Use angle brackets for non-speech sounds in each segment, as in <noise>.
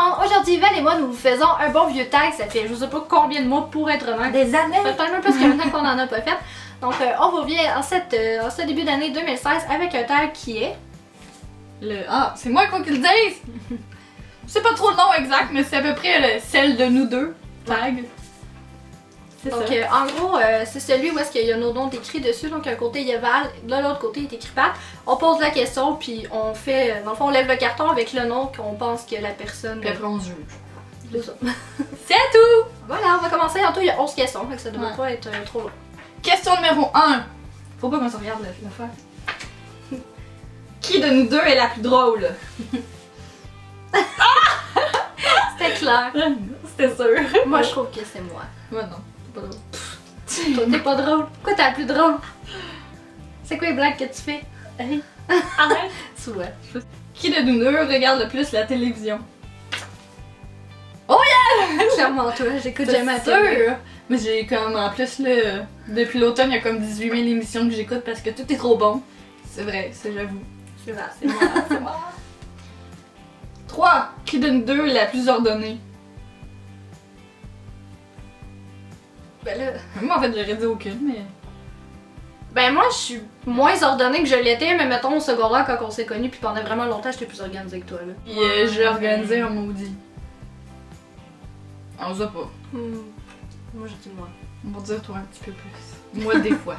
monde! Aujourd'hui, Val et moi, nous vous faisons un bon vieux tag. Ça fait je sais pas combien de mois pour être honnête. Des années! Ça fait même plus qu'un an qu'on en a pas fait. Donc, euh, on revient en, cette, euh, en ce début d'année 2016 avec un tag qui est. Le... Ah, c'est moi qu'ils le disent! Je sais pas trop le nom exact, mais c'est à peu près le- celle de nous deux. Tag. C'est Donc, ça. euh, en gros, euh, c'est celui où est-ce qu'il y a nos noms écrits dessus. Donc, un côté, il y a Val, de l'autre côté, il est écrit Pat. On pose la question, puis on fait. euh, Dans le fond, on lève le carton avec le nom qu'on pense que la personne. Puis après, on se juge. C'est ça. <laughs> C'est tout! Voilà, on va commencer. En tout, il y a 11 questions, donc ça devrait Ouais. pas être euh, trop long. Question numéro 1. Faut pas qu'on se regarde le, le faire. Qui de nous deux est la plus drôle? <laughs> C'était clair. C'était sûr. moi, je trouve que c'est moi. Moi non, t'es pas drôle. Pourquoi t'es la plus drôle? C'est quoi les blagues que tu fais? Arrête! tu vois. Qui de nous deux regarde le plus la télévision? <laughs> Clairement, toi, j'écoute jamais la télé. Mais j'ai comme, en plus, là, depuis l'automne, il y a comme 18 000 émissions que j'écoute parce que tout est trop bon. C'est vrai, c'est j'avoue. C'est vrai. C'est moi, c'est moi. <laughs> 3. Qui de nous deux est la plus ordonnée? Ben là. <laughs> Moi, en fait, j'aurais dit aucune, mais... Ben moi, je suis moins ordonnée que je l'étais, mais mettons au secondaire quand on s'est connus, puis pendant vraiment longtemps, j'étais plus organisée que toi, là. Puis euh, j'ai organisé un maudit. On se pas. Hmm. Moi, je dis moi. On va dire toi un petit peu plus. Moi, des fois.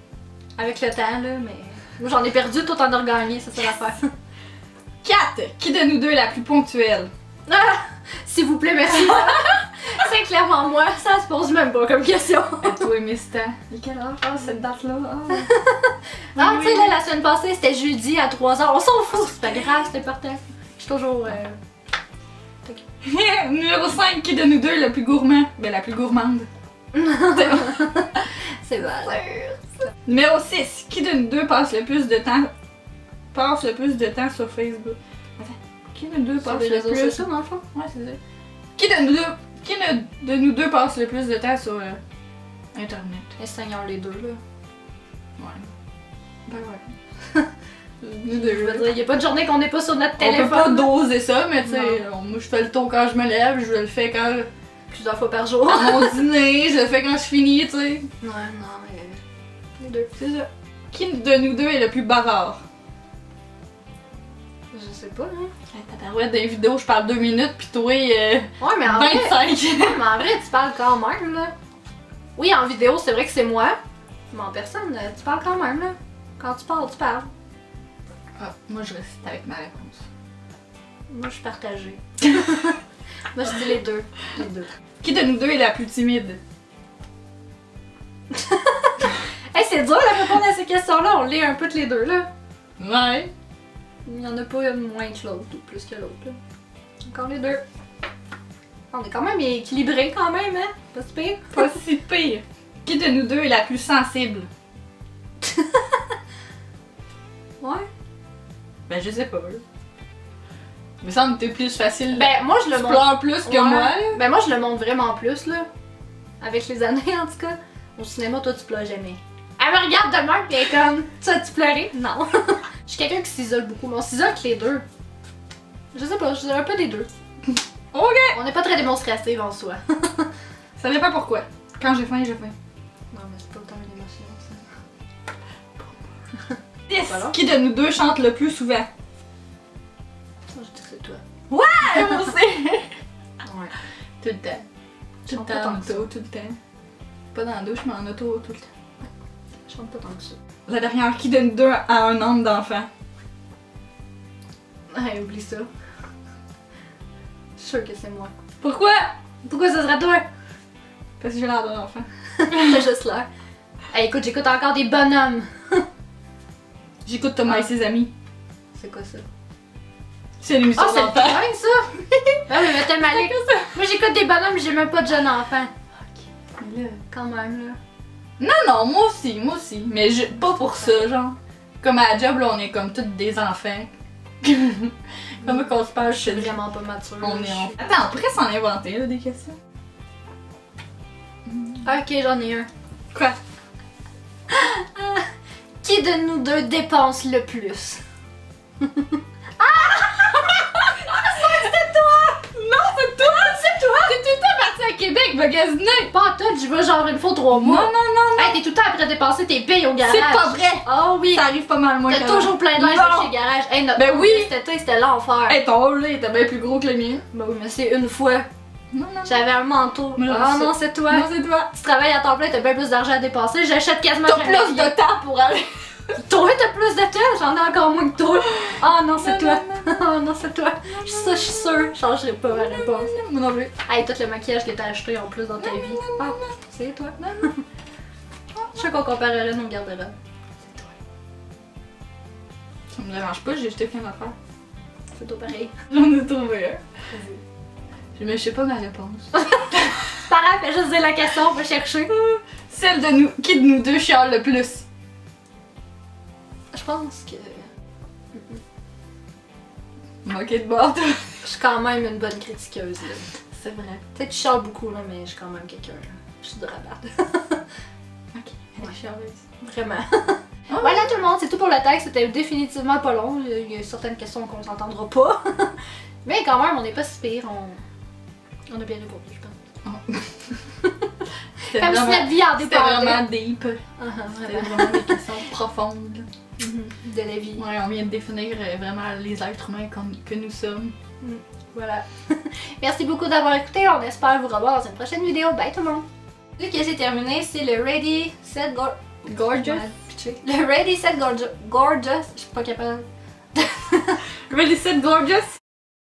<laughs> Avec le temps, là, mais. Moi, j'en ai perdu, tout en regagné, c'est ça l'affaire. <laughs> 4. Qui de nous deux est la plus ponctuelle? Ah! S'il vous plaît, merci. C'est clairement moi, ça se pose même pas comme question. <laughs> Et toi Mista? Et quelle heure? Ah, cette date-là? Ah, <laughs> Ah, Oui, tu sais, là, la semaine passée, c'était jeudi à 3h. On s'en fout, c'est pas grave, c'est important. Je suis toujours. euh, <laughs> Numéro 5. Qui de nous deux est le plus gourmand? Ben, la plus gourmande. C'est vrai. Numéro 6. Qui de nous deux passe le plus de temps passe le plus de temps sur Facebook? Attends. Qui de nous deux Sur passe les le réseaux plus? sociaux, dans le fond? Ouais, c'est ça. Qui de nous deux qui de, nous deux passe le plus de temps sur euh, internet? Les seigneurs, les deux, là. Ouais. Ben ouais. <laughs> nous Je deux. veux dire, y a pas de journée qu'on n'est pas sur notre On peut téléphone. pas doser ça, mais tu sais, on- moi je fais le tour quand je me lève, je le fais quand Plusieurs fois par jour. à mon dîner, je le fais quand je finis, tu sais. Ouais, non, mais. Les deux. C'est ça. Qui de nous deux est le plus bavard? Je sais pas, hein. Tabarouette, dans les vidéos, je parle deux minutes, pis toi, euh, Ouais, mais en vrai. 25. <laughs> mais en vrai, tu parles quand même, là. Oui, en vidéo, c'est vrai que c'est moi. Mais en personne, euh, tu parles quand même, là. Quand tu parles, tu parles. ah, moi je reste avec ma réponse. Moi, je suis partagée. <laughs> Moi, je dis les deux. Les deux. Qui de nous deux est la plus timide? <laughs> Hey, c'est dur de répondre à ces questions-là. On l'est un peu tous les deux, là. Ouais. Il y en a pas une moins que l'autre ou plus que l'autre, là. Encore les deux. On est quand même équilibrés, quand même, hein? Pas si pire. Pas si pire. Qui de nous deux est la plus sensible? <laughs> Ouais. Ben je sais pas. là. Il me semble que t'es plus facile. Ben, moi, je le tu montre. pleures plus que Ouais. moi, là. Ben moi je le montre vraiment plus là. Avec les années en tout cas. Au cinéma, toi tu pleures jamais. Elle me regarde de même pis elle est comme Tu as-tu pleuré? Non. <laughs> je suis quelqu'un qui s'isole beaucoup, mais on s'isole que les deux. Je sais pas, je suis un peu des deux. <laughs> Ok. On n'est pas très démonstrative en soi. <laughs> Ça dépend pourquoi. Quand j'ai faim, j'ai faim. Non mais c'est pas autant une émotion ça. <laughs> 10. Voilà. Qui de nous deux chante le plus souvent? Je dis que c'est toi. Ah, moi aussi. Ouais. Tout le temps. Tout le pas temps ça. auto, tout le temps. Pas dans la douche, mais en auto tout le temps. Je chante pas tant que ça. La dernière, qui nous deux a un nombre d'enfants? Ouais, oublie ça. Je suis sûre que c'est moi. Pourquoi? Pourquoi ça serait toi? Parce que j'ai l'air d'un enfant. <laughs> T'as juste l'air. Hey, écoute, j'écoute encore des bonhommes. <laughs> J'écoute Thomas Ah. et ses amis. C'est quoi ça? C'est une émission Ah, c'est le d'enfants. bien ça! <laughs> Ah oui, mais t'es malé. Moi j'écoute des bonhommes, j'ai même pas de jeunes enfants. Mais là- Quand même, là. Non, non, moi aussi, moi aussi. Mais je, pas pour ça, genre. Comme à la job, là, on est comme toutes des enfants. <laughs> comme qu'on se parle, je suis vraiment pas mature. On est en... Attends, on pourrait s'en inventer, là, des questions. Ah, Ok, j'en ai un. Quoi? <laughs> Qui de nous deux dépense le plus? <laughs> magasiner! Pas en tout, j'y vais genre une fois trois Non, mois. non, non, Hey, t'es tout le temps après dépenser tes payes au garage. c'est pas vrai! Oh oui. Ça arrive pas mal, moi. T'as toujours plein d'air Non. chez Garage. Hey, notre Ben oui. Été, c'était l'enfer. Hey, ton haut là, il était bien plus gros que le mien. Ben oui, mais c'est une fois. Non, non, J'avais un manteau. Ah j'avais non, c'est toi. Non, c'est toi. Tu travailles à temps plein, t'as bien plus d'argent à dépenser. J'achète quasiment T'as plus de temps pour aller. Toi, t'as plus de temps, j'en ai encore moins que toi. Ah non, c'est toi. Ah non, c'est toi. Je suis ça, je suis sûre. Je changerai pas ma réponse. Moi non plus. Hey, tout le maquillage que t'as acheté en plus dans ta vie. Ah, c'est toi. Je sais qu'on comparerait nos garde-robes. Ça me dérange pas, j'ai jeté plein d'affaires. C'est toi pareil. J'en ai trouvé un. Mais je sais pas ma réponse. C'est grave, fais juste dire la question, on va chercher. Celle de nous. Qui de nous deux chiale le plus? Je pense que Moqué de bord. je suis quand même une bonne critiqueuse. là. C'est vrai. Peut-être que je chiale beaucoup, là, mais je suis quand même quelqu'un. là. Je suis de rabat. <laughs> Ok. Elle Ouais. chialeuse. Vraiment. Ah. <laughs> Voilà tout le monde, c'est tout pour le texte. C'était définitivement pas long. Il y a certaines questions qu'on s'entendra pas. <laughs> mais quand même, on n'est pas si pire. On, on a bien répondu, je pense. C'était Comme si notre vie en c'était dépendait. vraiment deep. Ah, ah, C'était vraiment. vraiment des questions profondes. De la vie. Ouais, on vient de définir euh, vraiment les êtres humains comme- que nous sommes. Voilà. <laughs> Merci beaucoup d'avoir écouté. On espère vous revoir dans une prochaine vidéo. Bye tout le monde. Celui qui s'est terminé, c'est le Ready, Set, Go... Gorgeous. Le Ready, Set, Gorgeous. Gorgeous. Je suis pas capable. <laughs> Ready, set, gorgeous.